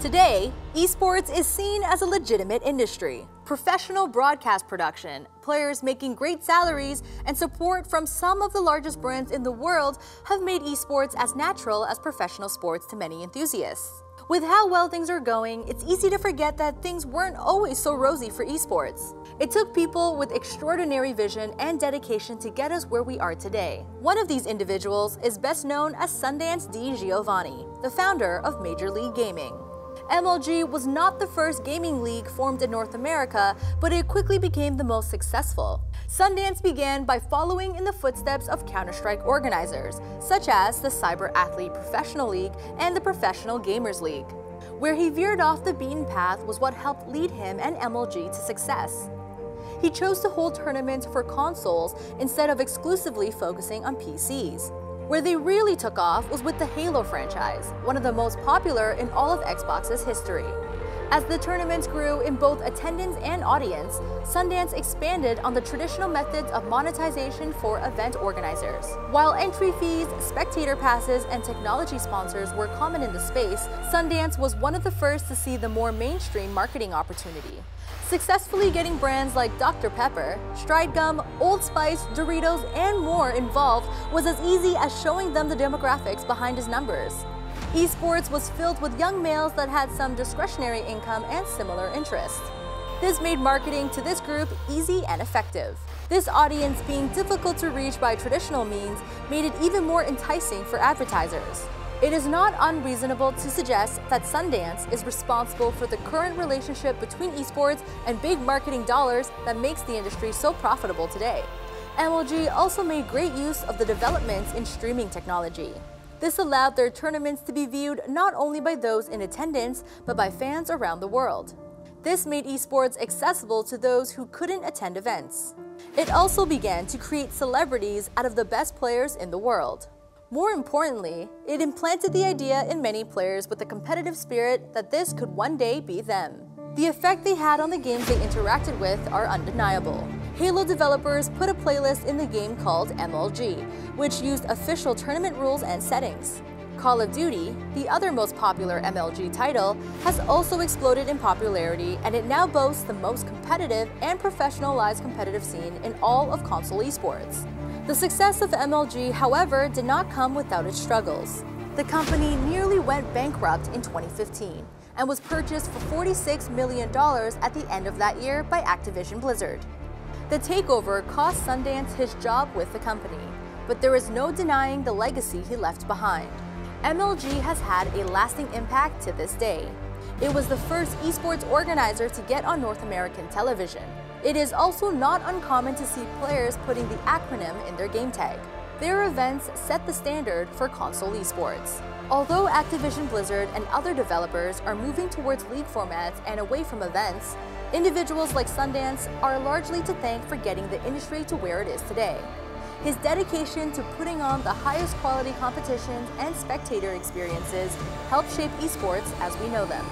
Today, esports is seen as a legitimate industry. Professional broadcast production, players making great salaries, and support from some of the largest brands in the world have made esports as natural as professional sports to many enthusiasts. With how well things are going, it's easy to forget that things weren't always so rosy for esports. It took people with extraordinary vision and dedication to get us where we are today. One of these individuals is best known as Sundance DiGiovanni, the founder of Major League Gaming. MLG was not the first gaming league formed in North America, but it quickly became the most successful. Sundance began by following in the footsteps of Counter-Strike organizers, such as the Cyber Athlete Professional League and the Professional Gamers League. Where he veered off the beaten path was what helped lead him and MLG to success. He chose to hold tournaments for consoles instead of exclusively focusing on PCs. Where they really took off was with the Halo franchise, one of the most popular in all of Xbox's history. As the tournaments grew in both attendance and audience, Sundance expanded on the traditional methods of monetization for event organizers. While entry fees, spectator passes, and technology sponsors were common in the space, Sundance was one of the first to see the more mainstream marketing opportunity successfully getting brands like Dr. Pepper, Stride Gum, Old Spice, Doritos, and more involved was as easy as showing them the demographics behind his numbers. Esports was filled with young males that had some discretionary income and similar interests. This made marketing to this group easy and effective. This audience being difficult to reach by traditional means made it even more enticing for advertisers. It is not unreasonable to suggest that Sundance is responsible for the current relationship between esports and big marketing dollars that makes the industry so profitable today. MLG also made great use of the developments in streaming technology. This allowed their tournaments to be viewed not only by those in attendance, but by fans around the world. This made esports accessible to those who couldn't attend events. It also began to create celebrities out of the best players in the world. More importantly, it implanted the idea in many players with a competitive spirit that this could one day be them. The effect they had on the games they interacted with are undeniable. Halo developers put a playlist in the game called MLG, which used official tournament rules and settings. Call of Duty, the other most popular MLG title, has also exploded in popularity and it now boasts the most competitive and professionalized competitive scene in all of console esports. The success of MLG, however, did not come without its struggles. The company nearly went bankrupt in 2015 and was purchased for $46 million at the end of that year by Activision Blizzard. The takeover cost Sundance his job with the company, but there is no denying the legacy he left behind. MLG has had a lasting impact to this day. It was the first esports organizer to get on North American television, it is also not uncommon to see players putting the acronym in their game tag. Their events set the standard for console esports. Although Activision Blizzard and other developers are moving towards league formats and away from events, individuals like Sundance are largely to thank for getting the industry to where it is today. His dedication to putting on the highest quality competitions and spectator experiences helped shape esports as we know them.